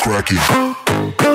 cracking.